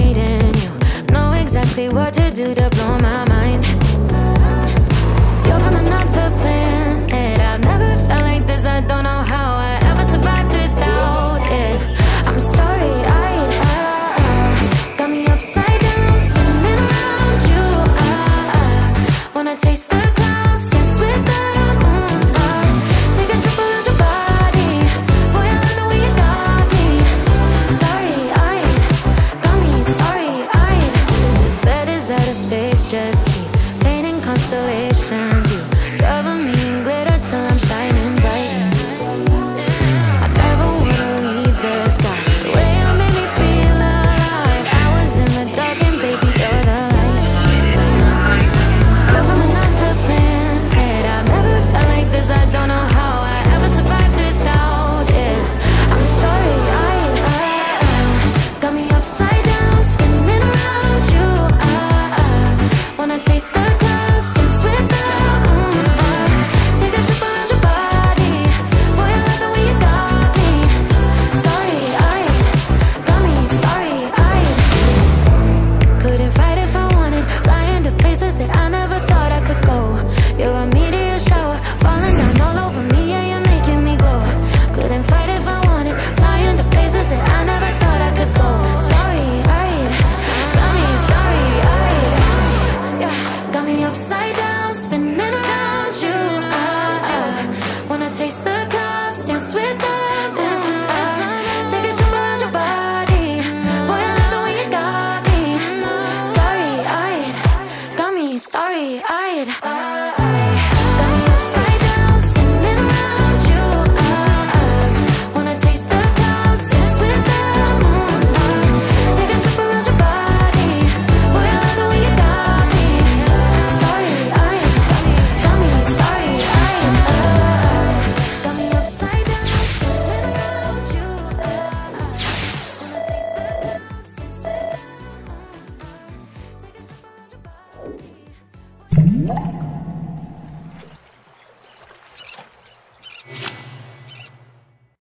waiting. Constellations. You cover me upside with the